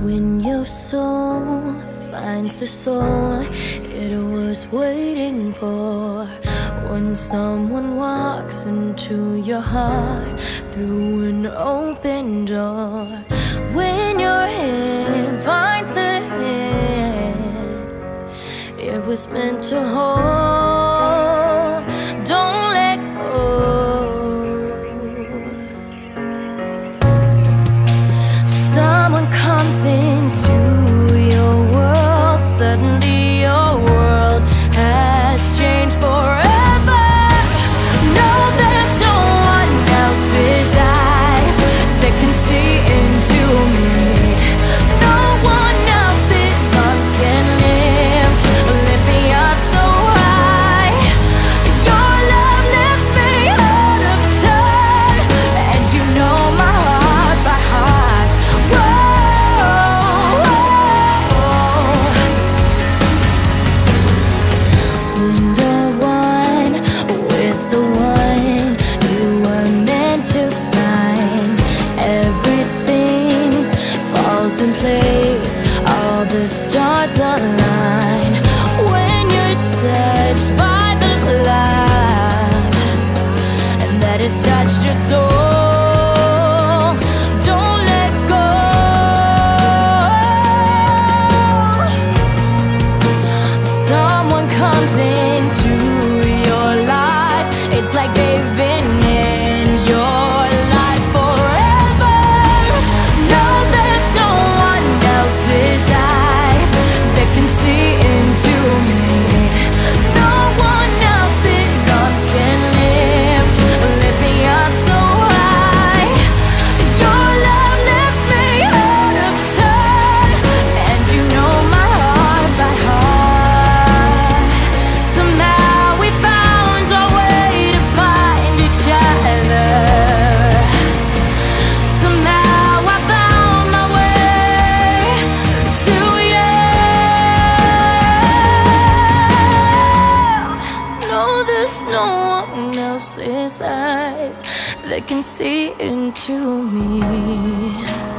When your soul finds the soul it was waiting for, when someone walks into your heart through an open door, when your hand finds the hand it was meant to hold. stars align when you're touched by the light, and that has touched your soul. eyes that can see into me.